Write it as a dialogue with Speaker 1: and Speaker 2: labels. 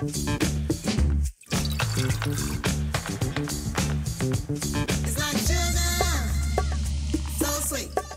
Speaker 1: It's like sugar, so sweet.